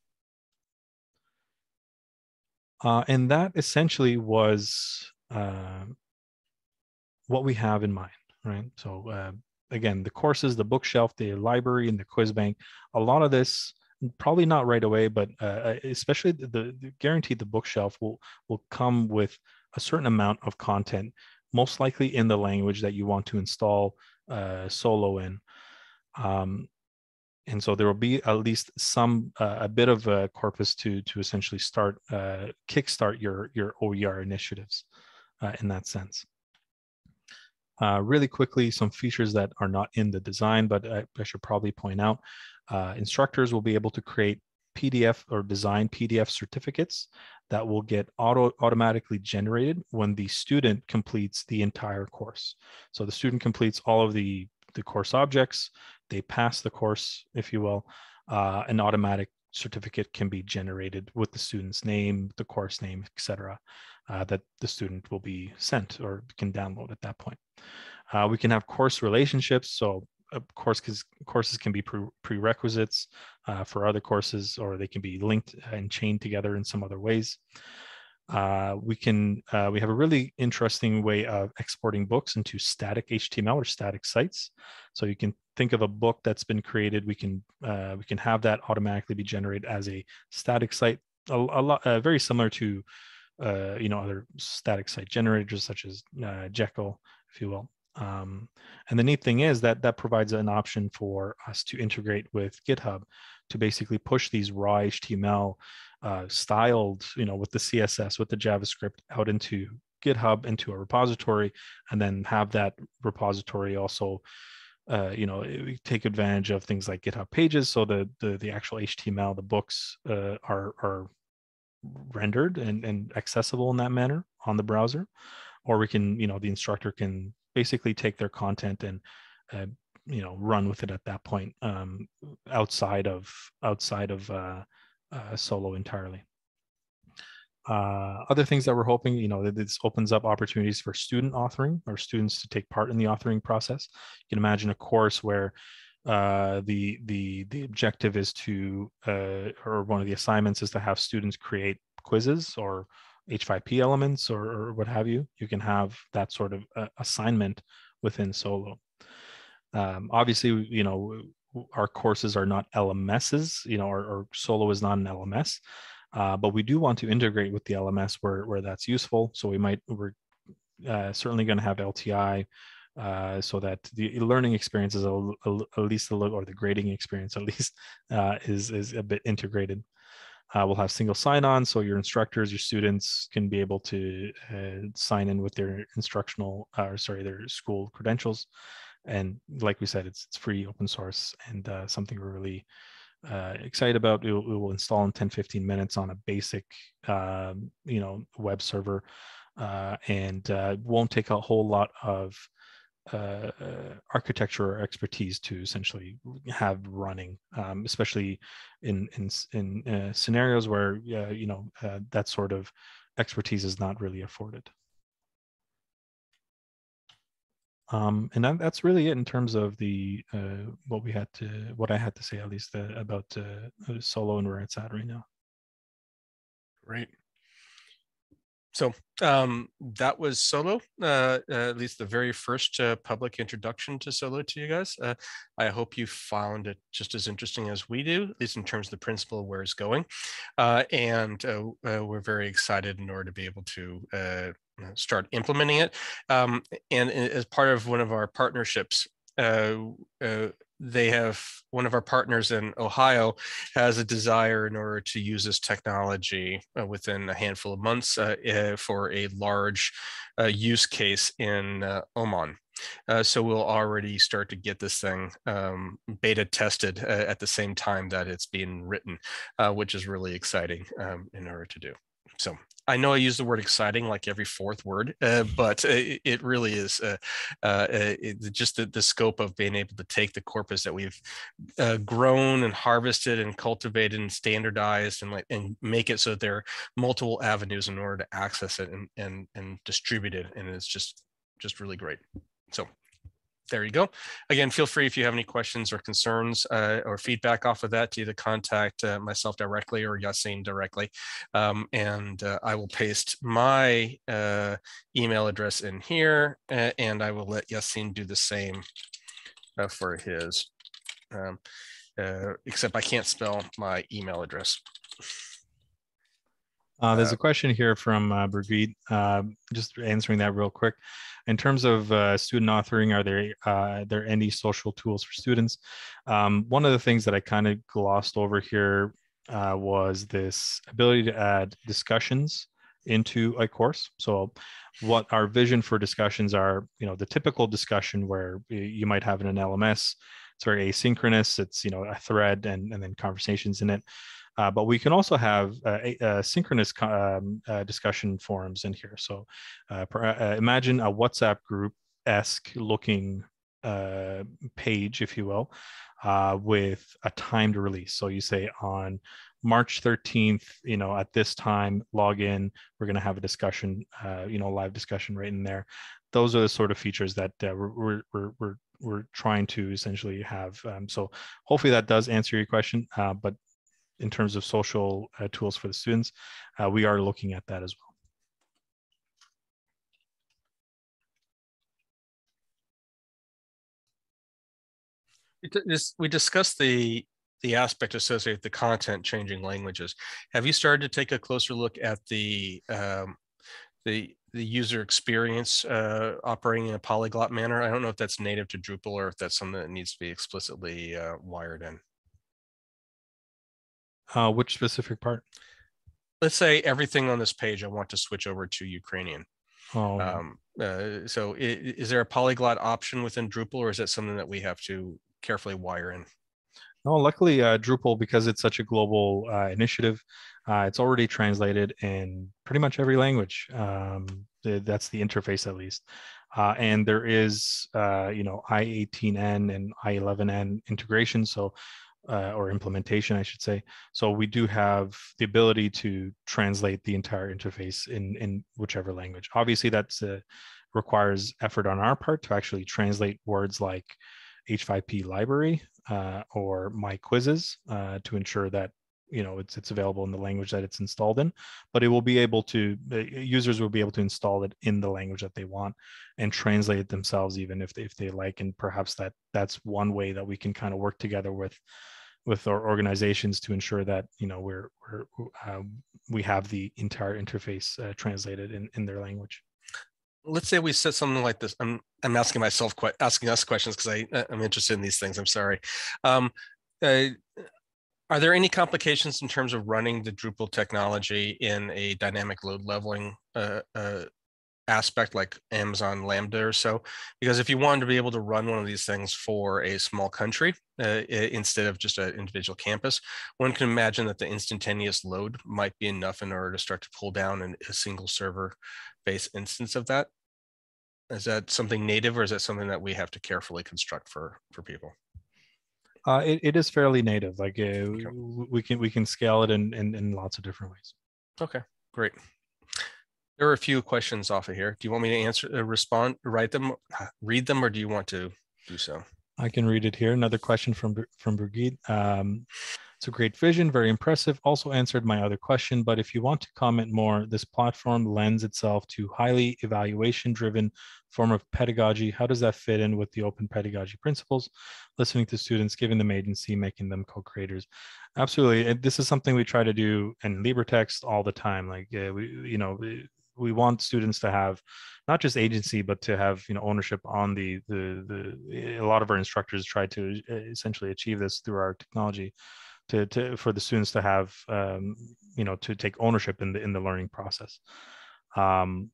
Uh, and that essentially was uh, what we have in mind right? So uh, again the courses the bookshelf the library and the quiz bank a lot of this probably not right away, but uh, uh especially the, the guaranteed the bookshelf will will come with a certain amount of content, most likely in the language that you want to install uh, Solo in. Um, and so there will be at least some uh, a bit of a corpus to to essentially start uh, kickstart your your OER initiatives uh, in that sense. Uh, really quickly, some features that are not in the design, but I, I should probably point out. Uh, instructors will be able to create PDF or design PDF certificates that will get auto automatically generated when the student completes the entire course. So the student completes all of the, the course objects, they pass the course, if you will, uh, an automatic certificate can be generated with the student's name, the course name, etc., uh, that the student will be sent or can download at that point. Uh, we can have course relationships. So of course, because courses can be pre- prerequisites uh, for other courses, or they can be linked and chained together in some other ways. Uh, we can uh, we have a really interesting way of exporting books into static HTML or static sites. So you can think of a book that's been created. We can uh, we can have that automatically be generated as a static site, a, a lot uh, very similar to uh, you know other static site generators such as Jekyll, if you will. Um, and the neat thing is that that provides an option for us to integrate with GitHub to basically push these raw HTML uh, styled, you know, with the CSS, with the JavaScript out into GitHub, into a repository, and then have that repository also, uh, you know, take advantage of things like GitHub Pages. So the the, the actual HTML, the books uh, are are rendered and, and accessible in that manner on the browser or we can you know the instructor can basically take their content and uh, you know run with it at that point um, outside of outside of uh, uh, solo entirely Uh, other things that we're hoping, you know, this opens up opportunities for student authoring or students to take part in the authoring process. You can imagine a course where uh, the the the objective is to uh, or one of the assignments is to have students create quizzes or H5P elements or, or what have you. You can have that sort of uh, assignment within Solo. Um, obviously, you know, our courses are not LMSs, you know, or, Solo is not an LMS, uh, but we do want to integrate with the LMS where, where that's useful. So we might, we're uh, certainly going to have LTI uh, so that the learning experience is a, a, at least a little, or the grading experience at least uh, is, is a bit integrated. Uh, we'll have single sign-on, so your instructors, your students can be able to uh, sign in with their instructional, or sorry, their school credentials and like we said, it's, it's free, open source, and uh, something we're really uh, excited about. It will, will, install in 10, 15 minutes on a basic, uh, you know, web server, uh, and uh, won't take a whole lot of uh, architecture or expertise to essentially have running, um, especially in in in scenarios where you know that sort of expertise is not really afforded. Um, and that, that's really it in terms of the uh, what we had to what I had to say at least uh, about uh, solo and where it's at right now. Great. So um, that was Solo, uh, uh, at least the very first uh, public introduction to Solo to you guys. Uh, I hope you found it just as interesting as we do, at least in terms of the principle of where it's going. Uh, and uh, we're very excited in order to be able to start implementing it. Um, and as part of one of our partnerships, they have one of our partners in Ohio has a desire in order to use this technology uh, within a handful of months uh, uh, for a large uh, use case in uh, Oman. Uh, so we'll already start to get this thing um, beta tested at the same time that it's being written, which is really exciting um, in order to do. So I know I use the word exciting like every fourth word, uh, but it, it, really is uh, uh, it, just the, the, scope of being able to take the corpus that we've uh, grown and harvested and cultivated and standardized and like and make it so that there are multiple avenues in order to access it and and and distribute it, and it's just just really great. So there you go. Again, feel free if you have any questions or concerns uh, or feedback off of that to either contact uh, myself directly or Yassine directly. Um, and uh, I will paste my uh, email address in here and I will let Yassine do the same uh, for his, um, uh, except I can't spell my email address. there's a question here from uh, Brigitte, just answering that real quick. In terms of uh, student authoring, are there uh, there any social tools for students? Um, one of the things that I kind of glossed over here uh, was this ability to add discussions into a course. So what our vision for discussions are, you know, the typical discussion where you might have in an LMS, it's very asynchronous. It's, you know, a thread and, and then conversations in it. Uh, but we can also have uh, a, synchronous um, uh, discussion forums in here. So uh, uh, imagine a WhatsApp group esque looking page, if you will, with a timed release. So you say on March 13th, you know, at this time, log in. We're going to have a discussion, you know, live discussion right in there. Those are the sort of features that we're, we're, we're we're trying to essentially have. Um, so hopefully that does answer your question. Uh, but in terms of social uh, tools for the students, uh, we are looking at that as well. we discussed the the aspect associated with the content changing languages. Have you started to take a closer look at the um, the the user experience uh, operating in a polyglot manner? I don't know if that's native to Drupal or if that's something that needs to be explicitly uh, wired in. Uh, which specific part? Let's say everything on this page I want to switch over to Ukrainian. Oh. Um, uh, so is, is there a polyglot option within Drupal or is that something that we have to carefully wire in? No, luckily uh, Drupal, because it's such a global uh, initiative, uh, it's already translated in pretty much every language. Um, that's the interface at least. Uh, and there is, uh, you know, I18N and I11N integration. So uh, or implementation, I should say. So we do have the ability to translate the entire interface in in whichever language. Obviously, that's uh, requires effort on our part to actually translate words like H5P library uh, or my quizzes uh, to ensure that you know it's it's available in the language that it's installed in but it will be able to users will be able to install it in the language that they want and translate it themselves even if they, if they like and perhaps that that's one way that we can kind of work together with with our organizations to ensure that you know we're, we're uh, we have the entire interface uh, translated in in their language. Let's say we said something like this. I'm i'm asking myself quite asking us questions because i i'm interested in these things. I'm sorry. Um, uh, are there any complications in terms of running the Drupal technology in a dynamic load leveling uh, uh, aspect like Amazon Lambda or so? Because if you wanted to be able to run one of these things for a small country uh, instead of just an individual campus, one can imagine that the instantaneous load might be enough in order to start to pull down an, a single server based instance of that. Is that something native or is that something that we have to carefully construct for, for people? Uh, it, it is fairly native. Like uh, okay. we can we can scale it in, in in lots of different ways. Okay, great. There are a few questions off of here. Do you want me to answer, uh, respond, write them, read them, or do you want to do so? I can read it here. Another question from from Brigitte. Um, it's a great vision, very impressive. Also answered my other question, but if you want to comment more, this platform lends itself to highly evaluation-driven form of pedagogy. How does that fit in with the open pedagogy principles? Listening to students, giving them agency, making them co-creators. Absolutely, this is something we try to do in LibreText all the time. Like uh, we, you know, we want students to have not just agency but to have you know ownership on the the the a lot of our instructors try to uh, essentially achieve this through our technology to, to for the students to have um, you know to take ownership in the in the learning process. Um,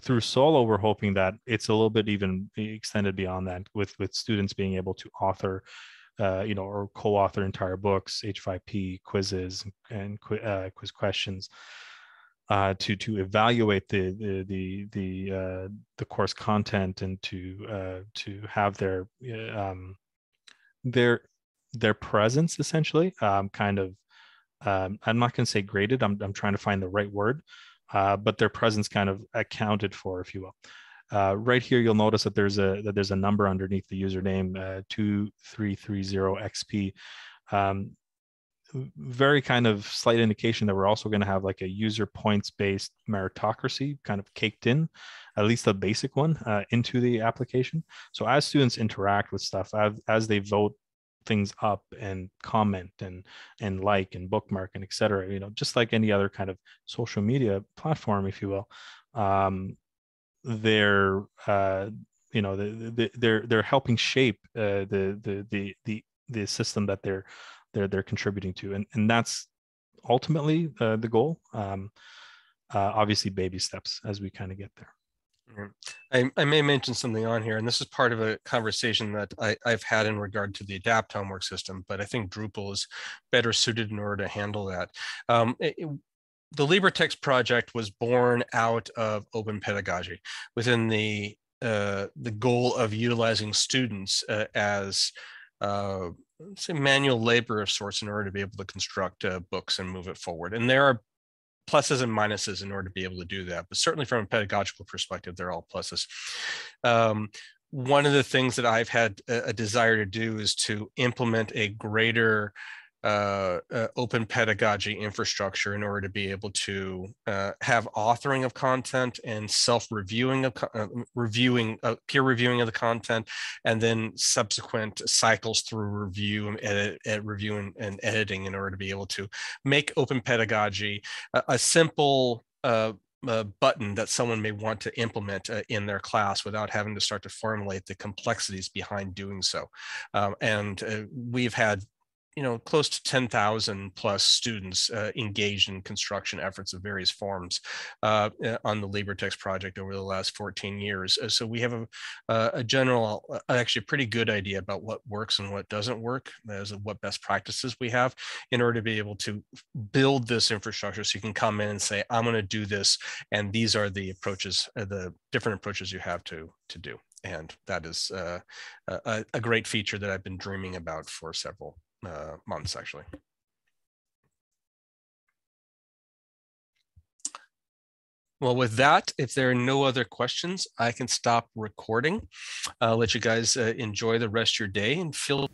through solo we're hoping that it's a little bit even extended beyond that with with students being able to author uh, you know or co-author entire books h5p quizzes and uh, quiz questions uh, to to evaluate the the the the, uh, the course content and to uh, to have their um, their their presence essentially um, kind of um, i'm not going to say graded I'm, I'm trying to find the right word uh, but their presence kind of accounted for if you will. Uh, right here you'll notice that there's a that there's a number underneath the username uh, 2330xp um, very kind of slight indication that we're also going to have like a user points based meritocracy kind of caked in at least a basic one uh, into the application. So as students interact with stuff as, as they vote things up and comment and and like and bookmark and etc you know just like any other kind of social media platform if you will um, they're uh, you know the, the, they're they're helping shape uh, the, the the the the system that they're they're they're contributing to and and that's ultimately uh, the goal um, uh, obviously baby steps as we kind of get there I, I, may mention something on here, and this is part of a conversation that I, have had in regard to the adapt homework system, but I think Drupal is better suited in order to handle that. Um, it, the LibreText project was born out of open pedagogy within the uh, the goal of utilizing students uh, as uh, say manual labor of sorts in order to be able to construct uh, books and move it forward. And there are pluses and minuses in order to be able to do that. But certainly from a pedagogical perspective, they're all pluses. Um, one of the things that I've had a, a, desire to do is to implement a greater uh, uh, open pedagogy infrastructure in order to be able to uh, have authoring of content and self-reviewing of uh, reviewing uh, peer reviewing of the content and then subsequent cycles through review and edit, edit reviewing and editing in order to be able to make open pedagogy a, a simple uh, button that someone may want to implement uh, in their class without having to start to formulate the complexities behind doing so. Um, and uh, we've had you know, close to 10,000 plus students uh, engaged in construction efforts of various forms uh, uh on the LibreText project over the last 14 years. Uh, so we have a, a general, uh, actually pretty good idea about what works and what doesn't work, as what best practices we have in order to be able to build this infrastructure so you can come in and say, I'm going to do this, and these are the approaches, the different approaches you have to, to do and that is uh, a, a, great feature that I've been dreaming about for several uh, months actually. Well, with that, if there are no other questions, I can stop recording. I'll let you guys uh, enjoy the rest of your day and feel